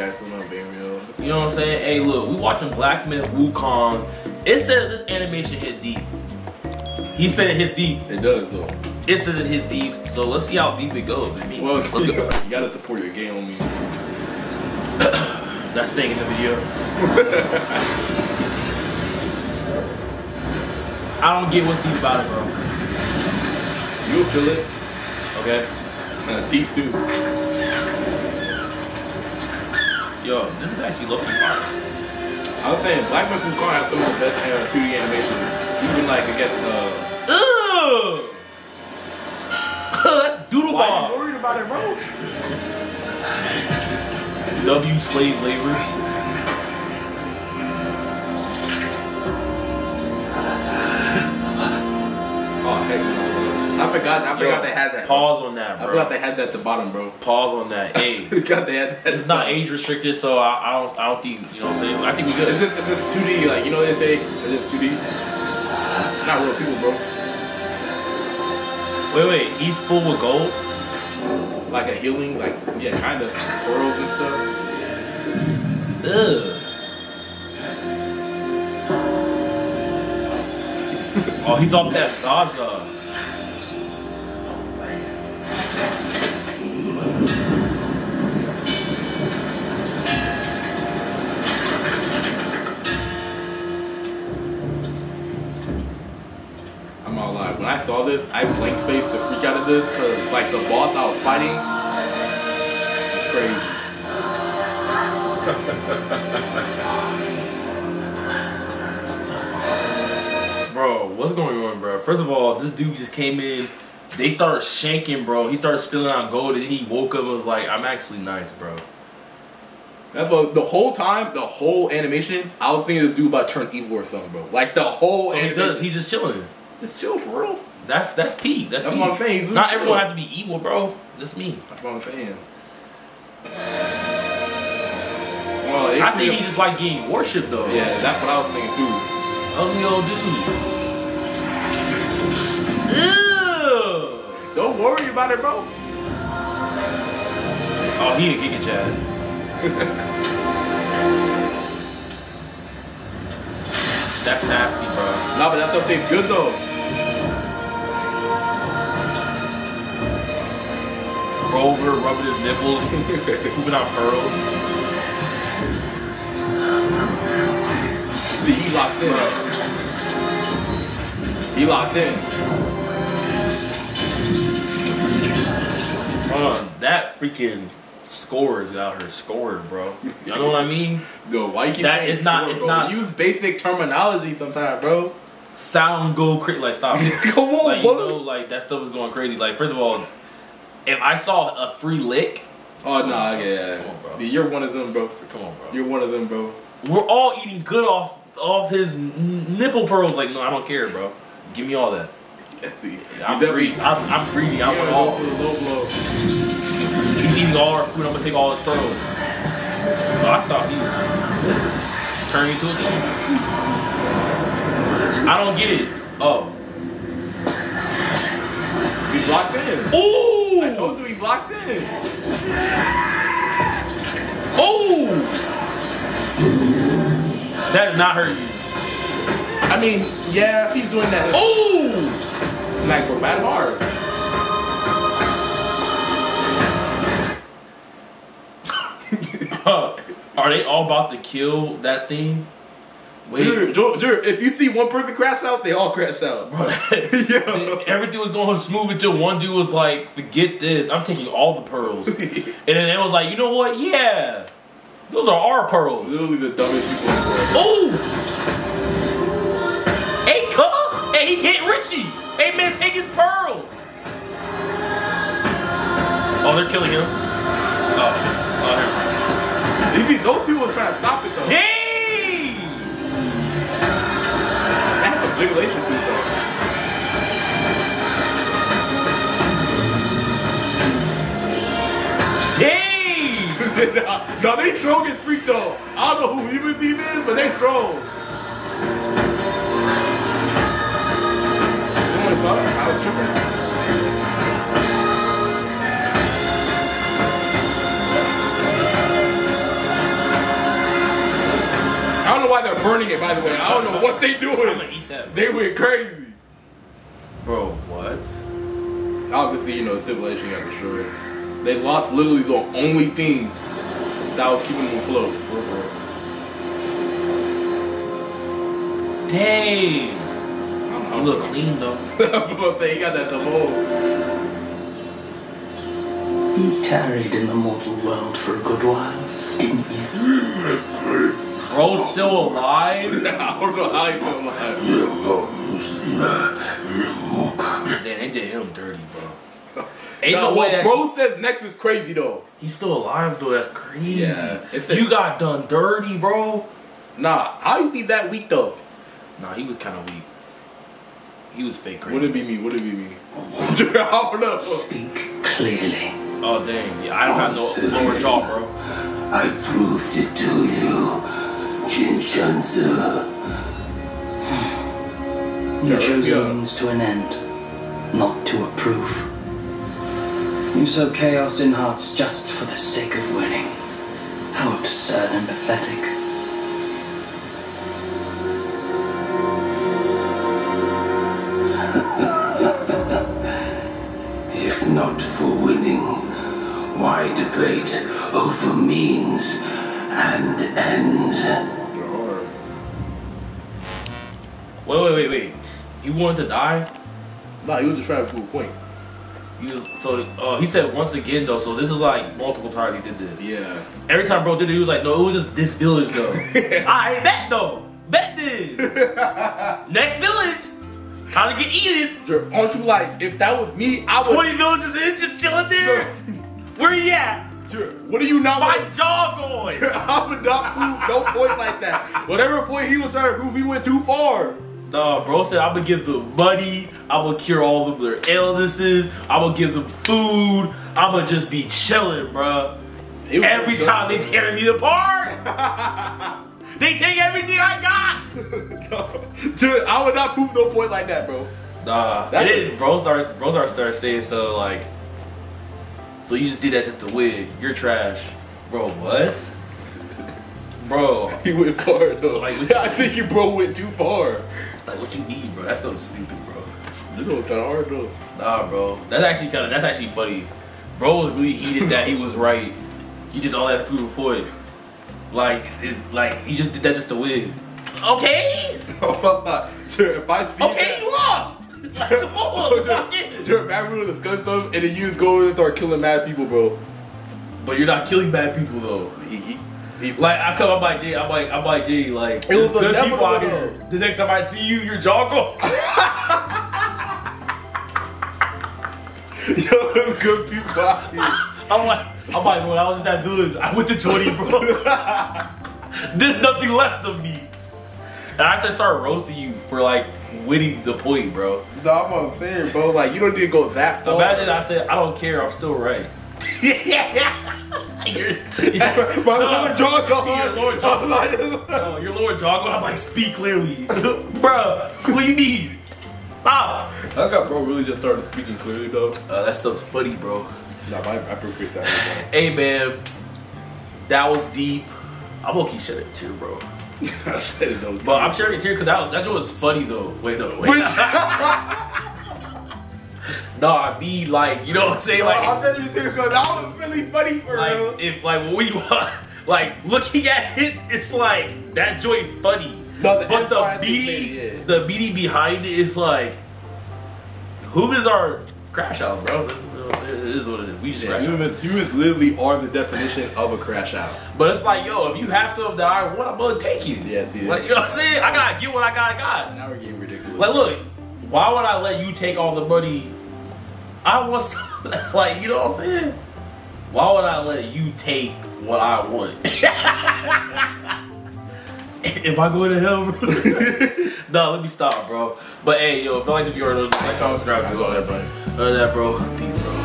guys doing on being real. You know what I'm saying? Hey, look, we watching Black Myth Wukong. It says this animation hit deep. He said it hits deep. It does though. It says it hits deep. So let's see how deep it goes. I mean, Well, let's go. you gotta support your game on me. That's staying in the video. I don't get what's deep about it, bro. You'll feel it. Okay? Deep too. Yo, this is actually looking fire. I was saying Black Myth Wukong has some of the best uh, 2D animation. Even like against uh Ugh! That's doodle Why you ball. worried about it, bro? W slave labor. I forgot I forgot Yo, they had that. Pause on that, bro. I forgot they had that at the bottom, bro. Pause on that. Hey, forgot they had that. it's not age restricted, so I, I don't I don't think you know what I'm saying. I think we Is good. this, is this 2D? Like, you know what they say? Is this 2D? It's not real people, bro. Wait, wait, he's full with gold. Like a healing, like, yeah, kind of. Pearls and stuff. Ugh. oh, he's off that Zaza. Saw this, I blank faced the freak out of this because, like, the boss I was fighting, crazy. Bro, what's going on, bro? First of all, this dude just came in. They started shanking, bro. He started spilling out gold, and he woke up and was like, "I'm actually nice, bro." That's what, the whole time, the whole animation, I was thinking this dude about to turn evil or something, bro. Like, the whole So he does. He's just chilling. Just chill for real. That's that's peak. That's, That's what I'm saying. Not everyone have to be evil, bro. That's me. That's what I'm saying. Well, I think he just like getting worshipped though. Yeah, that's what I was thinking too. Ugly old dude. Ew. Don't worry about it, bro. Oh, he a Giga Chad. That's nasty, bro. Nah, but that stuff tastes good though. Rover rubbing his nipples, pooping out pearls. See, he locked in. He locked in. Bro, that freaking scores out here scored, bro. You know what I mean? No, why you keep That saying is not- score, it's bro? not- Use basic terminology sometimes, bro. Sound go crazy. Like stop. Come on, like, you know, like that stuff was going crazy. Like first of all, if I saw a free lick, Oh no, yeah, Come on, bro. You're one of them, bro. come on, bro. You're one of them, bro. We're all eating good off off his nipple pearls. Like no, I don't care, bro. Give me all that. I'm greedy. I'm, I'm greedy. I want all. for the low blow. He's eating all our food. I'm gonna take all his pearls. Oh, I thought he turned into a. I don't get it. Oh. He's locked in. Ooh! Locked in. Ooh! That did not hurt you. I mean, yeah, if he's doing that. Ooh! Like, we're bad hard. Are they all about to kill that thing? If you see one person crash out, they all crash out. bro, everything was going smooth until one dude was like, "Forget this, I'm taking all the pearls," and then it was like, "You know what? Yeah, those are our pearls." Literally the dumbest people in the world. Ooh! Hey, cuh! Hey, he hit Richie! Hey, man, take his pearls! Oh, they're killing him. Oh, oh, here. Those people are trying to stop it though. Dang! Jigulation too though. Nah, nah, they troll get freaked though. I don't know who even Steve is, but they troll. Saw it? I was tripping. why they're burning it. By the way, I don't know what they I'm gonna doing. Eat that, They went crazy. bro. What? Obviously, you know, civilization got destroyed. They lost literally the only thing that was keeping them afloat. For real. Dang. I'm- You look clean though. I'm about to say, he got that double. You tarried in the mortal world for a good while, didn't you? Bro's still alive. I don't know how he feel like. Damn, they did him dirty, bro. Ain't Nah, no way what that bro says next is crazy though. he's still alive though. That's crazy. Yeah, it's a- you got done dirty, bro. Nah, how you be that weak though? Nah, he was kind of weak. He was fake Would it be me? Would it be me? I don't know. Speak clearly. Oh dang, yeah, I don't have no lower jaw, bro. I proved it to you, Jin Chanzi. Hmm. You Yeah, chose a means to an end, not to a proof. You sow chaos in hearts just for the sake of winning. How absurd and pathetic. If not for winning, why debate over means and ends? Wait, wait, wait, wait. He wanted to die. Nah, he was just trying to prove a point. He was so. Uh, he said once again though. So this is like multiple times he did this. Yeah. Every time bro did it, he was like, no, it was just this village though. I bet though. Bet this. Next village. Time to get eaten. Aren't you like, if that was me, I would. 20 villages in, just chilling there. Where you at? What are you not My like? jaw going. I would not prove no point like that. Whatever point he was trying to prove, he went too far. No, bro said I'm gonna give them money. I'm gonna cure all of their illnesses. I'm gonna give them food. I'm gonna just be chilling, bro. Every time they tear me apart, they take everything I got. Dude, I would not prove no point like that, bro. Nah, That- it. Bro start, bro start, started saying so like, so you just did that just to win. You're trash, bro. What, bro? He went far though. Like, I think you bro went too far. Like what you need, bro? That's so stupid, bro. This was kind of hard though. Nah, bro. That's actually kind of that's actually funny. Bro was really heated that he was right. He did all that prove point. Like, it, like he just did that just to win. Okay, Dude, if I see okay, you lost. Like, come on, it. Dude, remember when discuss stuff and then you just go and start killing mad people, bro. But you're not killing bad people though. He, he, he Like I come, I'm like Jay, I'm like, I'm like Jay, like It was good people out here. The next time I see you, your jaw go. Yo, them good people out here. I'm like, I'm like, when I was in that village, I went to 20, bro. There's nothing left of me. And I have to start roasting you for like winning the point, bro. No, I'm what I'm saying, bro. Like, you don't need to go that far. Imagine I said, I don't care, I'm still right. You're- uh, yeah. My No. lower jaw gone. Your lower jaw- I'm like- No, your lower jaw going, I'm like, speak clearly. bro. what do you need? Stop. I got bro really just started speaking clearly though. Uh, that stuff's funny, bro. Nah, my, I appreciate that. Hey, man, that was deep. I'm gonna keep shedding a tear, bro. I said it though. But I'm sharing a tear because that, was- that joint was funny, though. Wait, no, wait. No, I mean, like, you know what I'm saying? Like, I'm Like, telling you too, because that was really funny for real. like if, like, when we, like, looking at it, it's like, that joint funny. No, the but the Empire thing, yeah. the meaning behind it is like, who is our crash out, bro? This is, it is what it is. We just Yeah, crash out. humans, humans literally are the definition of a crash out. But it's like, yo, if you have something that I want, I'm gonna take you. Yeah, yeah. Like, you know what I'm saying? I gotta get what I gotta got. Now we're getting ridiculous. Like, look, why would I let you take all the money? I want, some, like, you know what I'm saying? Why would I let you take what I want? Am I going to hell, bro? no, let me stop, bro. But hey, yo, if you like the video, like, comment, subscribe, do all that, bro. Other that, bro, peace, bro.